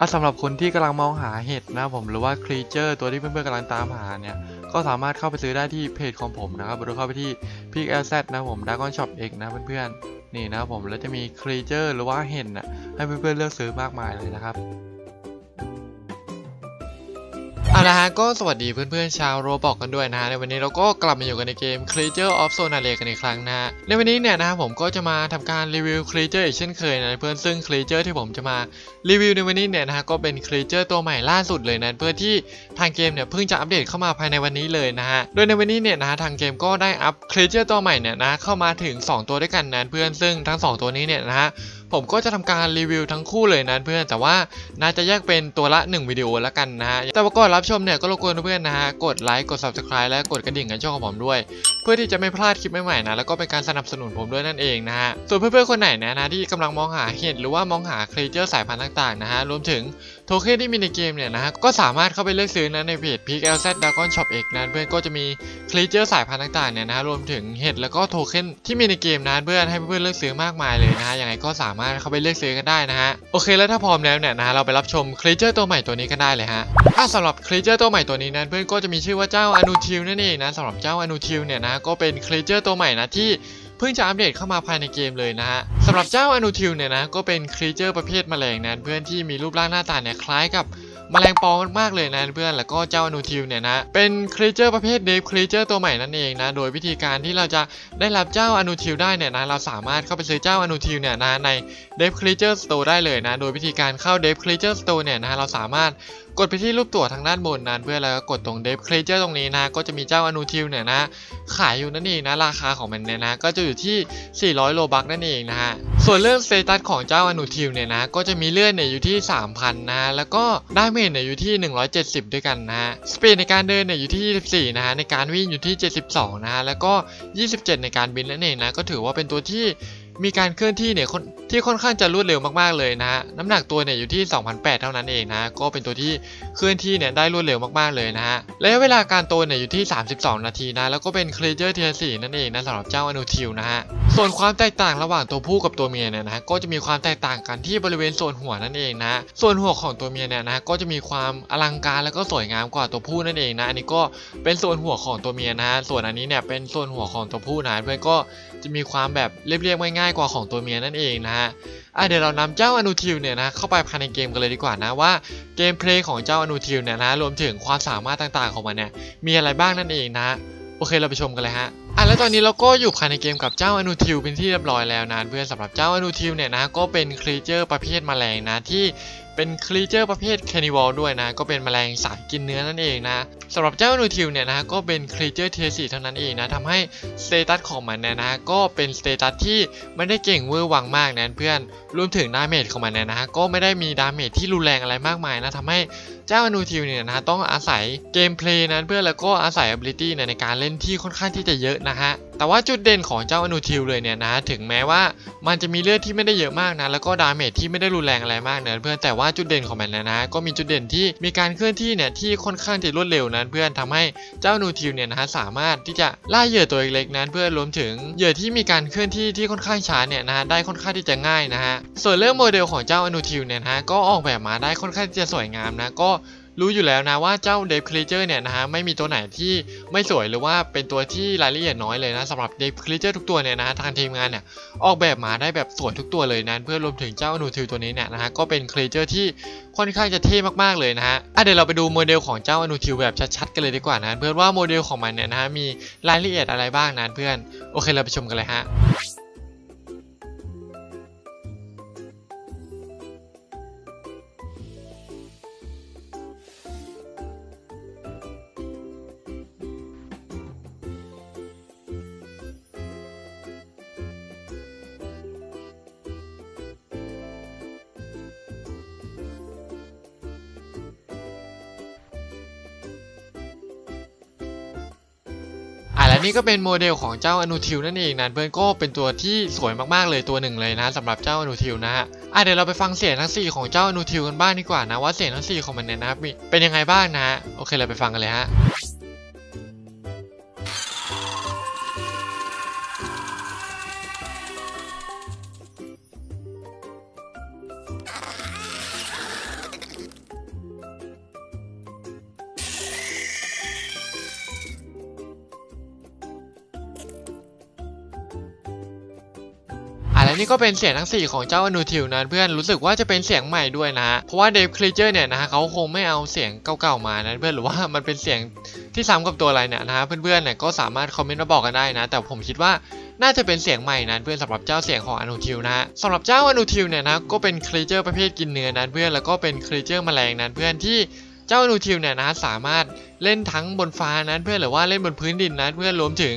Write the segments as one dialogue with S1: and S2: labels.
S1: อะสำหรับคนที่กำลังมองหาเห็ดนะครับผมหรือว่า creature ตัวที่เพื่อนๆกำลังตามหาเนี่ยก็สามารถเข้าไปซื้อได้ที่เพจของผมนะครับหรือเข้าไปที่ p i k l z นะผม Dragon Shop X นะเพื่อนๆนี่นะครับผมแล้วจะมี creature หรือว่าเห็ดนะให้เพื่อนๆเลือกซื้อมากมายเลยนะครับ เอาละฮะก็สวัสดีเพื่อนๆชาว Roblox กันด้วยนะฮะในวันนี้เราก็กลับมาอยู่กันในเกม Creatures of Sonaria กันอีกครั้งนะฮะในวันนี้เนี่ยนะผมก็จะมาทำการรีวิว Creature อีกเช่นเคยนะเพื่อนซึ่ง Creature ที่ผมจะมารีวิวในวันนี้เนี่ยนะฮะก็เป็น Creature ตัวใหม่ล่าสุดเลยนะเพื่อที่ทางเกมเนี่ยเพิ่งจะอัปเดตเข้ามาภายในวันนี้เลยนะฮะโดยในวันนี้เนี่ยนะฮะทางเกมก็ได้อัป Creature ตัวใหม่เนี่ยนะเข้ามาถึง 2 ตัวด้วยกันนะเพื่อนซึ่งทั้ง 2 ตัวนี้เนี่ยนะฮะ ผมก็จะทำการรีวิวทั้งคู่เลยนะเพื่อนแต่ว่าน่าจะแยกเป็นตัวละ 1 วิดีโอแล้วกันนะฮะแต่ว่าก่อนรับชมเนี่ยก็รบกวนเพื่อนนะฮะกดไลค์กด subscribe และกดกระดิ่งกันช่องของผมด้วย เพื่อที่จะไม่พลาดคลิปใหม่ๆนะแล้วก็เป็นการสนับสนุนผมด้วยนั่นเองนะฮะส่วนเพื่อนๆคนไหนนะนะที่กำลังมองหาเห็ดหรือว่ามองหาครีเจอร์สายพันธุ์ต่างๆนะฮะรวมถึง โทเค็นที่มีในเกมเนี่ยนะฮะก็สามารถเข้าไปเลือกซื้อนะในเพจ p i k LZ Dragon Shop X นะเพื่อนก็จะมี creature สายพันธุ์ต่างๆเนี่ยนะฮะรวมถึงเห็ดแล้วก็โทเค็นที่มีในเกมนะเพื่อนให้เพื่อนเลือกซื้อมากมายเลยนะฮะยังไงก็สามารถเข้าไปเลือกซื้อกันได้นะฮะโอเคแล้วถ้าพร้อมแล้วเนี่ยนะฮะเราไปรับชม creature ตัวใหม่ตัวนี้กันได้เลยฮะถ้าสำหรับ creature ตัวใหม่ตัวนี้นะเพื่อนก็จะมีชื่อว่าเจ้า Anutill นั่นเองนะสำหรับเจ้า Anutill เนี่ยนะก็เป็น creature ตัวใหม่นะที่ เพิ่งจะอัปเดตเข้ามาภายในเกมเลยนะฮะสำหรับเจ้า Anutill เนี่ยนะก็เป็น creature ประเภทแมลงนะเพื่อนที่มีรูปร่างหน้าตาเนี่ยคล้ายกับแมลงปอมากๆเลยนะเพื่อน แล้วก็เจ้า Anutill เนี่ยนะ เป็น creature ประเภท dev creature ตัวใหม่นั่นเองนะ โดยวิธีการที่เราจะได้รับเจ้า Anutill ได้เนี่ยนะ เราสามารถเข้าไปซื้อเจ้า Anutill เนี่ยนะใน dev creature store ได้เลยนะ โดยวิธีการเข้า dev creature store เนี่ยนะ เราสามารถ กดไปที่รูปตัวทางด้านบนนะเพื่อน แล้วก็กดตรง dev creature ตรงนี้นะ ก็จะมีเจ้า Anutill เนี่ยนะ ขายอยู่นั่นเองนะ ราคาของมันเนี่ยนะ ก็จะอยู่ที่ 400 Robux นั่นเองนะฮะ ส่วนเรื่อง status ของเจ้า Anutill เนี่ยนะ ก็จะมีเลือดเนี่ยอยู่ที่ 3,000 นะ แล้วก็ damage เนี่ยอยู่ที่ 170 ด้วยกันนะฮะ speed ในการเดินเนี่ยอยู่ที่ 24 นะฮะ ในการวิ่งอยู่ที่ 72 นะฮะ แล้วก็ 27 ในการบินนั่นเองนะ ก็ถือว่าเป็นตัวที่ มีการเคลื่อนที่เนี่ยที่ค่อนข้างจะรวดเร็วมากๆเลยนะฮะน้ำหนักตัวเนี่ยอยู่ที่2,800เท่านั้นเองนะก็เป็นตัวที่เคลื่อนที่เนี่ยได้รวดเร็วมากๆเลยนะฮะระยะเวลาการโตเนี่ยอยู่ที่ 32 นาทีนะแล้วก็เป็น creature tier นั่นเองนะสำหรับเจ้า Anutill นะฮะส่วนความแตกต่างระหว่างตัวผู้กับตัวเมียเนี่ยนะก็จะมีความแตกต่างกันที่บริเวณส่วนหัวนั่นเองนะส่วนหัวของตัวเมียเนี่ยนะก็จะมีความอลังการแล้วก็สวยงามกว่าตัวผู้นั่นเองนะอันนี้ก็เป็นส่วนหัวของตัวเมียนะส่วนอันนี้เนี่ยเป็นส่วนหัวของตัวผู้นะเพื่อนก็จะมีความแบบเรียบๆง่ายๆกว่าของตัวเมียนั่นเองนะฮะอะเดี๋ยวเรานำเจ้า Anutill เนี่ยนะเข้าไปภายในเกมกันเลยดีกว่านะว่าgameplay ของเจ้า Anutill เนี่ยนะรวมถึงความสามารถต่างๆของมันเนี่ยมีอะไรบ้างนั่นเองนะโอเคเราไปชมกันเลยฮะอะแล้วตอนนี้เราก็อยู่ภายในเกมกับเจ้า Anutill เป็นที่เรียบร้อยแล้วนะเพื่อนสำหรับเจ้า Anutill เนี่ยนะก็เป็น creature ประเภทแมลงนะที่ เป็น creature ประเภท carnivore ด้วยนะ ก็เป็นแมลงสายกินเนื้อนั่นเองนะสำหรับเจ้า Anutill เนี่ยนะก็เป็นครีเจอร์เทียสีเท่านั้นเองนะทำให้ status ของมันเนี่ยนะก็เป็น status ที่ไม่ได้เก่งเวอร์วังมากนะเพื่อนรวมถึง damage ของมันเนี่ยนะก็ไม่ได้มี damage ที่รุนแรงอะไรมากมายนะทำให้เจ้า Anutill เนี่ยนะต้องอาศัย gameplay นะเพื่อนแล้วก็อาศัย ability ในการเล่นที่ค่อนข้างที่จะเยอะนะฮะ แต่ว่าจุดเด่นของเจ้า Anutill เลยเนี่ยนะถึงแม้ว่ามันจะมีเลือดที่ไม่ได้เยอะมากนะแล้วก็ damage ที่ไม่ได้รุนแรงอะไรมากนะเพื่อนแต่ว่าจุดเด่นของมันนะนะก็มีจุดเด่นที่มีการเคลื่อนที่เนี่ยที่ค่อนข้างจะรวดเร็วนั้น เพื่อนทำให้เจ้า Anutill เนี่ยนะฮะสามารถที่จะล่าเหยื่อตัวเล็กๆนะเพื่อนรวมถึงเหยื่อที่มีการเคลื่อนที่ที่ค่อนข้างช้าเนี่ยนะได้ค่อนข้างที่จะง่ายนะฮะส่วนเรื่องโมเดลของเจ้า Anutill เนี่ยนะฮะก็ออกแบบมาได้ค่อนข้างที่จะสวยงามนะก็ รู้อยู่แล้วนะว่าเจ้า dev creature เนี่ยนะฮะไม่มีตัวไหนที่ไม่สวยหรือว่าเป็นตัวที่รายละเอียดน้อยเลยนะสำหรับ dev creature ทุกตัวเนี่ยนะทางทีมงานเนี่ยออกแบบมาได้แบบสวยทุกตัวเลยนะเพื่อนรวมถึงเจ้า Anutill ตัวนี้เนี่ยนะฮะก็เป็น creature ที่ค่อนข้างจะเท่มากๆเลยนะฮะอะเดี๋ยวเราไปดูโมเดลของเจ้า Anutill แบบชัดๆกันเลยดีกว่านะเพื่อนว่าโมเดลของมันเนี่ยนะฮะมีรายละเอียดอะไรบ้างนะเพื่อนโอเคเราไปชมกันเลยฮะ และนี่ก็เป็นโมเดลของเจ้าอนุทิวนั่นเองนะเพื่อนก็เป็นตัวที่สวยมากๆเลยตัวหนึ่งเลยนะสำหรับเจ้าอนุทิวนะฮะอะเดี๋ยวเราไปฟังเสียงทั้ง 4 ของเจ้าอนุทิวกันบ้างดีกว่านะว่าเสียงทั้ง4ของมันเนี่ยนะเป็นยังไงบ้างนะฮะโอเคเราไปฟังกันเลยฮะ นี่ก็เป็นเสียงทั้ง 4 ของเจ้า Anutill นะเพื่อนรู้สึกว่าจะเป็นเสียงใหม่ด้วยนะเพราะว่า dev creature เนี่ยนะฮะเขาคงไม่เอาเสียงเก่าๆมานะเพื่อนหรือว่ามันเป็นเสียงที่ซ้ำกับตัวอะไรเนี่ยนะฮะเพื่อนๆเนี่ยก็สามารถคอมเมนต์มาบอกกันได้นะ แต่ผมคิดว่าน่าจะเป็นเสียงใหม่นะเพื่อนสำหรับเจ้าเสียงของ Anutill นะฮะสำหรับเจ้า Anutill เนี่ยนะก็เป็น creature ประเภทกินเนื้อนะเพื่อนแล้วก็เป็น creature แมลงนะเพื่อนที่เจ้า Anutill เนี่ยนะสามารถเล่นทั้งบนฟ้านะเพื่อนหรือว่าเล่นบนพื้นดินนะเพื่อนรวมถึง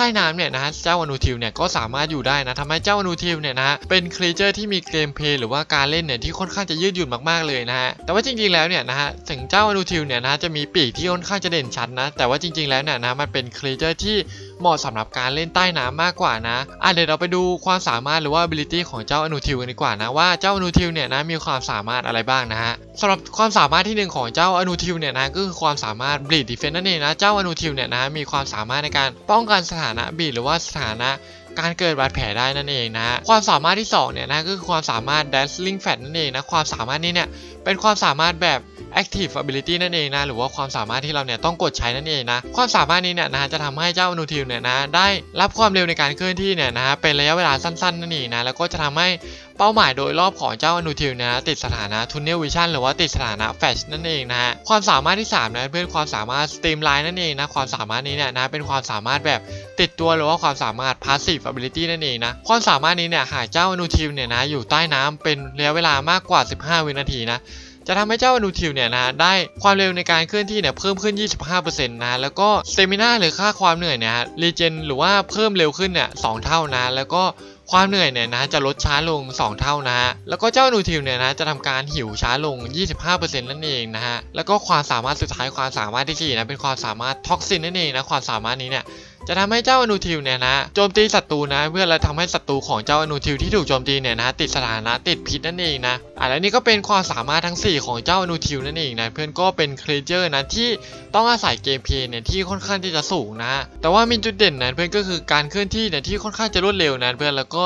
S1: ใต้น้ำเนี่ยนะเจ้าอนูทิวเนี่ยก็สามารถอยู่ได้นะทำให้เจ้าอนูทิวเนี่ยนะเป็น creature ที่มี gameplay หรือว่าการเล่นเนี่ยที่ค่อนข้างจะยืดหยุ่นมากๆเลยนะฮะแต่ว่าจริงๆแล้วเนี่ยนะฮะถึงเจ้าอนูทิวเนี่ยนะจะมีปีกที่ค่อนข้างจะเด่นชัดนะแต่ว่าจริง ๆแล้วเนี่ยนะมันเป็น creature ที่เหมาะสำหรับการเล่นใต้น้ำมากกว่านะอะเดี๋ยวเราไปดูความสามารถหรือว่า ability ของเจ้าอนูทิวกันดีกว่านะว่าเจ้าอนูทิวเนี่ยนะมีความสามารถอะไรบ้างนะฮะสำหรับความสามารถที่หนึ่งของเจ้าอนูทิวเนี่ยนะก็คือความสามารถ bleed defense นั่นเองนะเจ้าอนูทิวเนี่ยนะมีความสามารถในการป้องกันสถานานะ bleed หรือว่าสถานะการเกิดบาดแผลได้นั่นเองนะความสามารถที่2เนี่ยนะก็คือความสามารถ dazzling fat นั่นเองนะความสามารถนี้เนี่ยเป็นความสามารถแบบ active ability นั่นเองนะหรือว่าความสามารถที่เราเนี่ยต้องกดใช้นั่นเองนะความสามารถนี้เนี่ยนะจะทำให้เจ้าอนุทิวเนี่ยนะได้รับความเร็วในการเคลื่อนที่เนี่ยนะเป็นระยะเวลาสั้นๆนั่นเองนะแล้วก็จะทำให้ เป้าหมายโดยรอบของเจ้าอนูทิวนะติดสถานะ tunnel vision หรือว่าติดสถานะ flash นั่นเองนะฮะความสามารถที่ 3 นะเพื่อนความสามารถ streamline นั่นเองนะความสามารถนี้เนี่ยนะเป็นความสามารถแบบติดตัวหรือว่าความสามารถ passive ability นั่นเองนะความสามารถนี้เนี่ยหากเจ้าอนูทิวเนี่ยนะอยู่ใต้น้ำเป็นระยะเวลามากกว่า 15 วินาทีนะจะทำให้เจ้าอนูทิวเนี่ยนะได้ความเร็วในการเคลื่อนที่เนี่ยเพิ่มขึ้น 25%นะแล้วก็ stamina หรือค่าความเหนื่อยเนี่ย regen หรือว่าเพิ่มเร็วขึ้นเนี่ยสเท่านะแล้วก็ ความเหนื่อยเนี่ยนะจะลดช้าลง 2 เท่านะฮะ แล้วก็เจ้านูทิวเนี่ยนะจะทำการหิวช้าลง 25%นั่นเองนะฮะ แล้วก็ความสามารถสุดท้ายความสามารถที่4นะเป็นความสามารถ toxin นั่นเองนะความสามารถนี้เนี่ย จะทำให้เจ้าอนูทิวเนี่ยนะโจมตีศัตรูนะ เพื่อและทำให้ศัตรูของเจ้าอนูทิวที่ถูกโจมตีเนี่ยนะติดสถานะติดพิษนั่นเองนะอะและนี่ก็เป็นความสามารถทั้ง 4 ของเจ้าอนูทิวนั่นเองนะเพื่อนก็เป็น creature นะที่ต้องอาศัย gameplay เนี่ยที่ค่อนข้างที่จะสูงนะแต่ว่ามีจุดเด่นนะเพื่อนก็คือการเคลื่อนที่เนี่ยที่ค่อนข้างจะรวดเร็วนะเพื่อนแล้วก็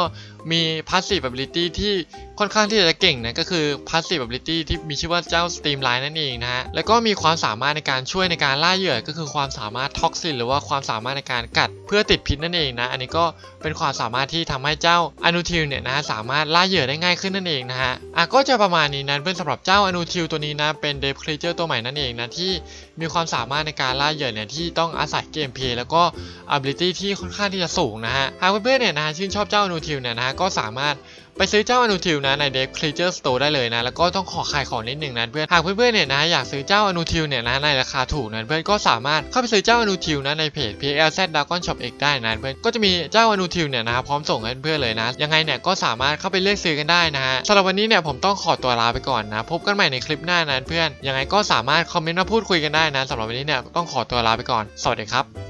S1: มี passive ability ที่ค่อนข้างที่จะเก่งนะก็คือ passive ability ที่มีชื่อว่าเจ้า streamline นั่นเองนะฮะแล้วก็มีความสามารถในการช่วยในการล่าเหยื่อก็คือความสามารถ toxin หรือว่าความสามารถในการกัดเพื่อติดพิษนั่นเองนะอันนี้ก็เป็นความสามารถที่ทำให้เจ้าอนูทิวเนี่ยนะสามารถล่าเหยื่อได้ง่ายขึ้นนั่นเองนะฮะอะก็จะประมาณนี้นะเพื่อนสำหรับเจ้าอนูทิวตัวนี้นะเป็น dev creature ตัวใหม่นั่นเองนะที่มีความสามารถในการล่าเหยื่อเนี่ยที่ต้องอาศัย gameplay แล้วก็ ability ที่ค่อนข้างที่จะสูงนะฮะหากเพื่อนๆเนี่ยนะชื่นชอบเจ้าอนูทิวเนี่ยนะก็สามารถไปซื้อเจ้าอนูทิวนะใน dev creature store ได้เลยนะ แล้วก็ต้องขอขายของนิดหนึ่งนะเพื่อนหากเพื่อนๆเนี่ยนะอยากซื้อเจ้าอนูทิวเนี่ยนะในราคาถูกนะเพื่อนก็สามารถเข้าไปซื้อเจ้าอนูทิวนะในเพจ PLZ Dragon Shop X ได้นะเพื่อนก็จะมีเจ้าอนูทิวเนี่ยนะพร้อมส่งให้เพื่อนเลยนะ ยังไงเนี่ยก็สามารถเข้าไปเลือกซื้อกันได้นะฮะสำหรับวันนี้เนี่ยผมต้องขอตัวลาไปก่อนนะ พบกันใหม่ในคลิปหน้านะเพื่อนยังไงก็สามารถคอมเมนต์มาพูดคุยกันได้นะสำหรับวันนี้เนี่ยต้องขอตัวลาไปก่อนสวัสดีครับ